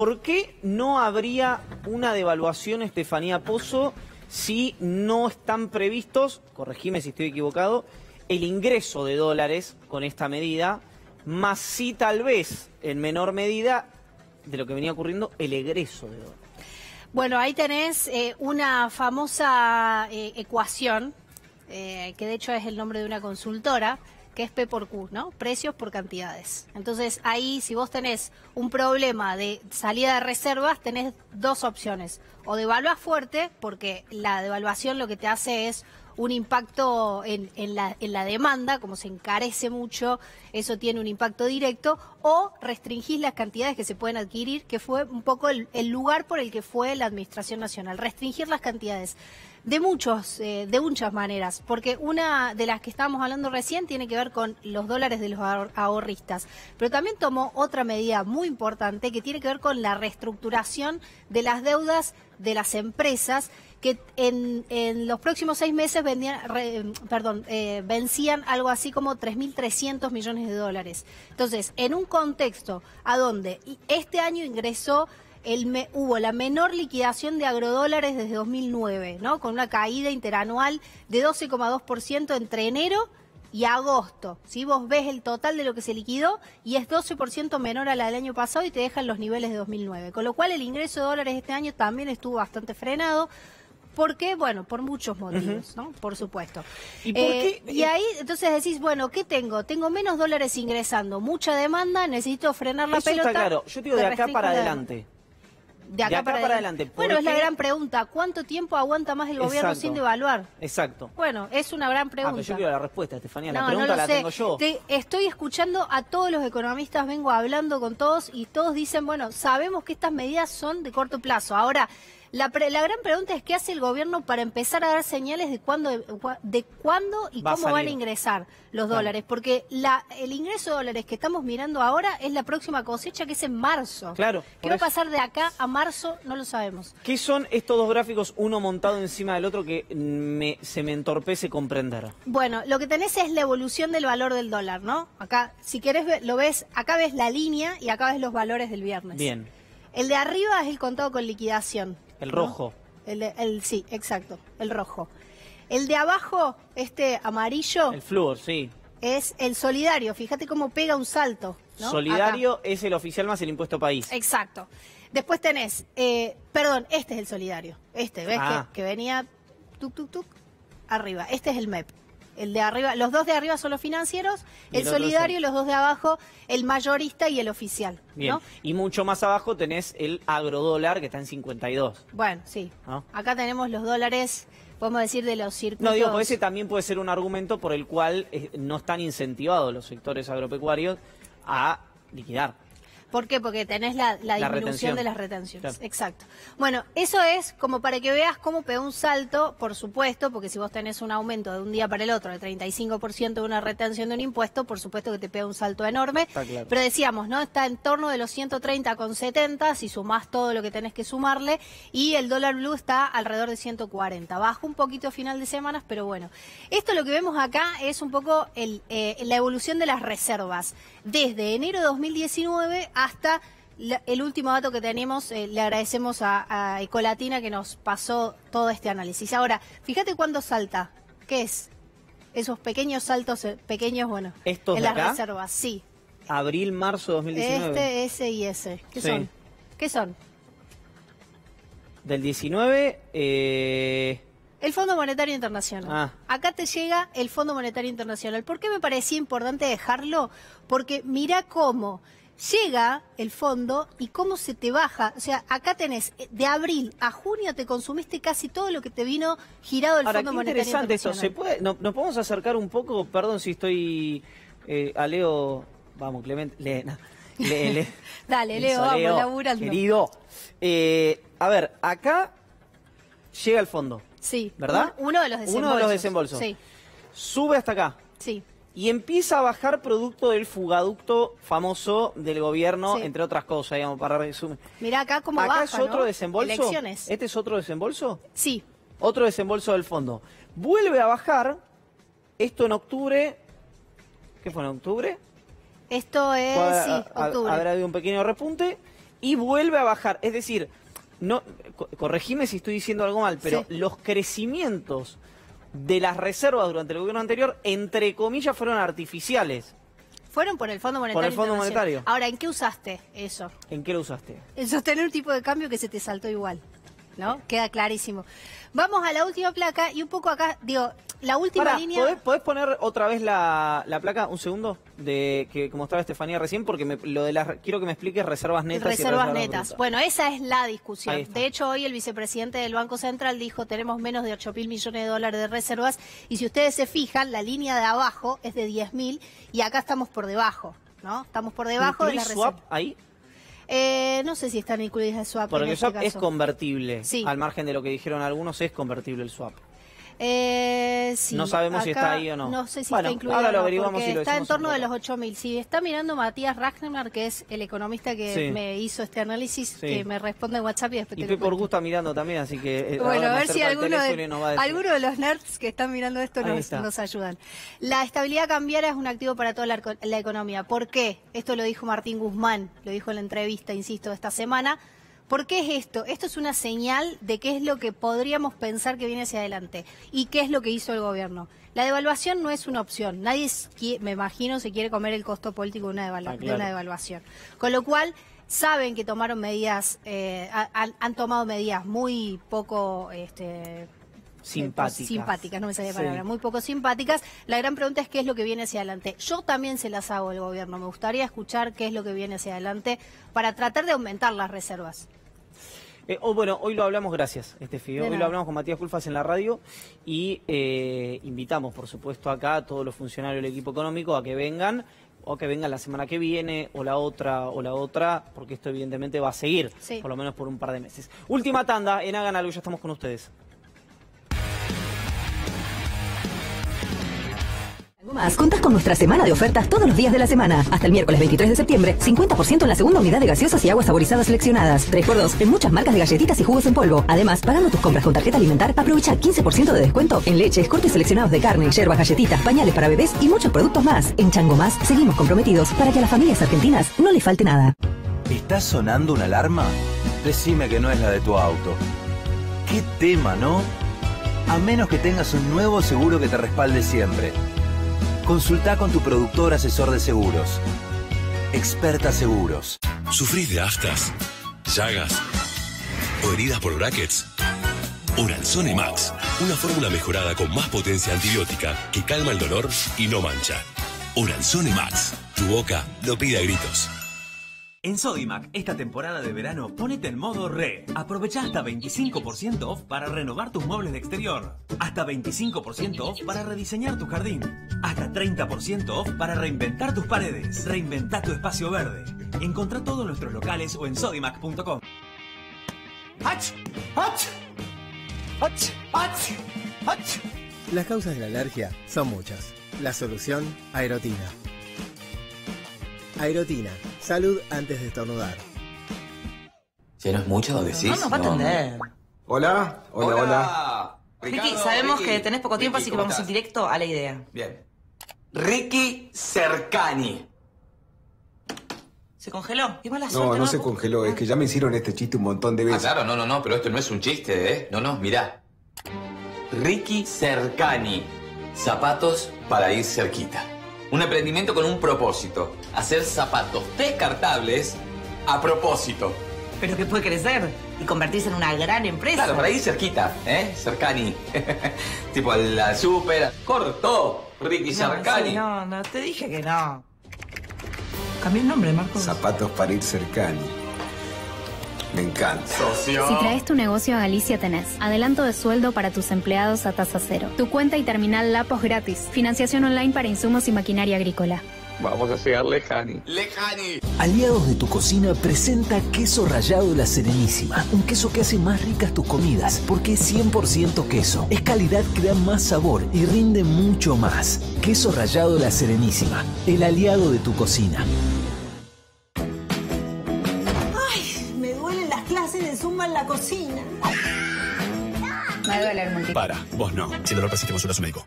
¿Por qué no habría una devaluación, Estefanía Pozo, si no están previstos, corregime si estoy equivocado, el ingreso de dólares con esta medida, más sí tal vez en menor medida de lo que venía ocurriendo el egreso de dólares? Bueno, ahí tenés eh, una famosa eh, ecuación, eh, que de hecho es el nombre de una consultora, que es P por Q, ¿no? Precios por cantidades. Entonces ahí si vos tenés un problema de salida de reservas, tenés dos opciones. O devaluás fuerte, porque la devaluación lo que te hace es un impacto en, la, demanda, como se encarece mucho, eso tiene un impacto directo, o restringís las cantidades que se pueden adquirir, que fue un poco el, lugar por el que fue la Administración Nacional, restringir las cantidades de muchos, eh, de muchas maneras, porque una de las que estábamos hablando recién tiene que ver con los dólares de los ahorristas, pero también tomó otra medida muy importante que tiene que ver con la reestructuración de las deudas de las empresas que en, en los próximos seis meses vendían, perdón, eh, vencían algo así como 3.300 millones de dólares. Entonces, en un contexto a donde este año ingresó el hubo la menor liquidación de agrodólares desde 2009, ¿no? Con una caída interanual de 12,2% entre enero y agosto. Si vos ves el total de lo que se liquidó y es 12% menor a la del año pasado y te dejan los niveles de 2009. Con lo cual el ingreso de dólares este año también estuvo bastante frenado. ¿Por qué? Bueno, por muchos motivos, ¿no? Por supuesto. ¿Y, eh, y ahí entonces decís, bueno, ¿qué tengo? Tengo menos dólares ingresando, mucha demanda, necesito frenar la Eso pelota. Está claro, yo digo de acá para adelante de acá, para, adelante. Bueno, es la gran pregunta. ¿Cuánto tiempo aguanta más el gobierno sin devaluar? Exacto. Bueno, es una gran pregunta. Ah, yo quiero la respuesta, Estefanía. la pregunta la tengo yo. estoy escuchando a todos los economistas, vengo hablando con todos y todos dicen, bueno, sabemos que estas medidas son de corto plazo. Ahora, la, la, gran pregunta es qué hace el gobierno para empezar a dar señales de cuándo, de cuándo y cómo van a ingresar los dólares, porque la, el ingreso de dólares que estamos mirando ahora es la próxima cosecha que es en marzo. Claro. ¿Qué va a pasar de acá a marzo? No lo sabemos. ¿Qué son estos dos gráficos, uno montado encima del otro, que me, se me entorpece comprender? Bueno, lo que tenés es la evolución del valor del dólar, ¿no? Acá, si querés, lo ves, acá ves la línea y acá ves los valores del viernes. Bien. El de arriba es el contado con liquidación. El rojo. El, el, sí, exacto, el rojo. El de abajo, este amarillo. El flúor, sí. Es el solidario. Fíjate cómo pega un salto. Solidario es el oficial más el impuesto país. Exacto. Después tenés, eh, perdón, este es el solidario. Este, ¿ves? Ah. Que, que, venía tuk, tuk, tuk, arriba. Este es el MEP el de arriba, los dos de arriba son los financieros, el, solidario y los dos de abajo, el mayorista y el oficial. Bien. Y mucho más abajo tenés el agrodólar que está en 52. Bueno, sí. Acá tenemos los dólares podemos decir de los circuitos. No, digo, ese también puede ser un argumento por el cual eh, no están incentivados los sectores agropecuarios a liquidar. ¿Por qué? Porque tenés la, disminución de las retenciones. Exacto. Bueno, eso es como para que veas cómo pega un salto, por supuesto, porque si vos tenés un aumento de un día para el otro de 35% de una retención de un impuesto, por supuesto que te pega un salto enorme. Pero decíamos, ¿no? Está en torno de los 130,70 si sumás todo lo que tenés que sumarle y el dólar blue está alrededor de 140. Bajo un poquito a final de semanas, pero bueno. Esto lo que vemos acá es un poco el, eh, la evolución de las reservas. Desde enero de 2019 hasta el último dato que tenemos, eh, le agradecemos a, Ecolatina que nos pasó todo este análisis. Ahora, fíjate cuándo salta. ¿Qué es? Esos pequeños saltos, eh, pequeños, bueno, ¿Estos en las reservas, sí. Abril, marzo 2019. Este, ese y ese. ¿Qué son? ¿Qué son? Del 19, eh... El Fondo Monetario Internacional. Ah. Acá te llega el Fondo Monetario Internacional. ¿Por qué me parecía importante dejarlo? Porque mira cómo llega el fondo y cómo se te baja. O sea, acá tenés, eh, de abril a junio te consumiste casi todo lo que te vino girado el Fondo Monetario interesante eso. ¿Se puede, no, ¿Nos podemos acercar un poco? Perdón si estoy eh, a Leo... Vamos, Clemente. Le, Dale, Leo, vamos, laburando. Querido. Eh, a ver, acá llega el fondo. Sí. ¿Verdad? Uno de los desembolsos. Uno de los desembolsos. Sí. Sube hasta acá. Sí y empieza a bajar producto del fugaducto famoso del gobierno, entre otras cosas, digamos, para resumir. Mira acá cómo acá es otro desembolso. Elecciones. ¿Este es otro desembolso? Sí. Otro desembolso del fondo. Vuelve a bajar, esto en octubre, ¿qué fue en octubre? Esto es, sí, octubre. Habrá habido un pequeño repunte y vuelve a bajar. Es decir, no co- corregime si estoy diciendo algo mal, pero Sí. los crecimientos de las reservas durante el gobierno anterior, entre comillas, fueron artificiales. Fueron por el Fondo Monetario. el Fondo Internacional. Monetario. Ahora, ¿en qué usaste eso? ¿En qué lo usaste? En sostener un tipo de cambio que se te saltó igual. ¿No? Queda clarísimo. Vamos a la última placa y un poco acá, digo, la última línea. ¿podés, podés poner otra vez la, la placa, un segundo, de que como mostraba Estefanía recién? Porque me- lo de las, quiero que me expliques reservas netas. y Reservas netas. Bueno, esa es la discusión. De hecho, hoy el vicepresidente del Banco Central dijo tenemos menos de 8 mil millones de dólares de reservas y si ustedes se fijan, la línea de abajo es de 10 mil y acá estamos por debajo, ¿no? Estamos por debajo de la ¿Incluís reserva. swap ahí? Eh, no sé si están incluidas el swap. Porque en el este swap es convertible. Sí. Al margen de lo que dijeron algunos, es convertible el swap. Eh, sí, No sabemos si está ahí o no. No sé si Bueno, está incluido. ahora lo averiguamos y lo Está en torno de los poco. 8.000. Si está mirando Matías Ragnar, que es el economista que Sí. me hizo este análisis, Sí. que me responde en WhatsApp y después Y te lo por gusto está mirando también, así que. eh, Bueno, a ver si alguno de, alguno de los nerds que están mirando esto nos, nos ayudan. La estabilidad cambiaria es un activo para toda la, la economía. ¿Por qué? Esto lo dijo Martín Guzmán, lo dijo en la entrevista, insisto, esta semana. ¿Por qué es esto? Esto es una señal de qué es lo que podríamos pensar que viene hacia adelante y qué es lo que hizo el gobierno. La devaluación no es una opción. Nadie, me imagino, se quiere comer el costo político de una, devalu- Ah, de claro. una devaluación. Con lo cual, saben que tomaron medidas, eh, ha- han, han tomado medidas muy poco este, Simpáticas. eh, simpáticas, no me Sí. palabra, muy poco simpáticas. La gran pregunta es qué es lo que viene hacia adelante. Yo también se las hago al gobierno. Me gustaría escuchar qué es lo que viene hacia adelante para tratar de aumentar las reservas. Eh, oh, bueno, hoy lo hablamos, gracias, Estefi. Hoy lo hablamos con Matías Culfas en la radio y eh, invitamos, por supuesto, acá a todos los funcionarios del equipo económico a que vengan o que vengan la semana que viene o la otra o la otra, porque esto evidentemente va a seguir, Sí. por lo menos por un par de meses. Última tanda, en Hagan Algo, ya estamos con ustedes. Más, contás con nuestra semana de ofertas todos los días de la semana. Hasta el miércoles 23 de septiembre, 50% en la segunda unidad de gaseosas y aguas saborizadas seleccionadas. 3x2 en muchas marcas de galletitas y jugos en polvo. Además, pagando tus compras con tarjeta alimentar, aprovecha 15% de descuento en leches, cortes seleccionados de carne, yerbas, galletitas, pañales para bebés y muchos productos más. En Chango Más, seguimos comprometidos para que a las familias argentinas no le falte nada. ¿Está sonando una alarma? Decime que no es la de tu auto. ¿Qué tema, no? A menos que tengas un nuevo seguro que te respalde siempre. Consulta con tu productor asesor de seguros. Experta Seguros. ¿Sufrís de aftas, llagas o heridas por brackets? Oranzone Max, una fórmula mejorada con más potencia antibiótica que calma el dolor y no mancha. Oranzone Max, tu boca lo pide a gritos. En Sodimac, esta temporada de verano, ponete en modo re. Aprovecha hasta 25% off para renovar tus muebles de exterior. Hasta 25% off para rediseñar tu jardín. Hasta 30% off para reinventar tus paredes. Reinventa tu espacio verde. Encontrá todos nuestros locales o en sodimac.com. Las causas de la alergia son muchas. La solución, aerotina. Aerotina, salud antes de estornudar. Si no es mucho, decís. No nos va a atender. Hola, hola, hola. Ricky, sabemos que tenés poco tiempo, así que vamos a ir directo a la idea. Bien. Ricky Cercani. ¿Se congeló? Igual la No, no se congeló, es que ya me hicieron este chiste un montón de Ah, veces. claro, no, no, no, pero esto no es un chiste, ¿eh? No, no, mirá. Ricky Cercani. Zapatos para ir cerquita. Un emprendimiento con un propósito. Hacer zapatos descartables a propósito. Pero que puede crecer y convertirse en una gran empresa. Claro, para ir cerquita, ¿eh? Cercani. tipo al súper. Cortó. Ricky No, Cercani. sí, no, no, te dije que no. Cambié el nombre, Marcos. Zapatos para ir cercani. Me encanta. Si traes tu negocio a Galicia tenés adelanto de sueldo para tus empleados a tasa cero, tu cuenta y terminal Lapos gratis, financiación online para insumos y maquinaria agrícola. Vamos a llegar lejani. Lejani. Aliados de tu cocina presenta Queso Rallado La Serenísima. Un queso que hace más ricas tus comidas, porque es 100% queso. Es calidad que da más sabor y rinde mucho más. Queso Rallado La Serenísima, el aliado de tu cocina. Cocina. Me duele el Para, vos no. Si el dolor persiste, consulta a su médico.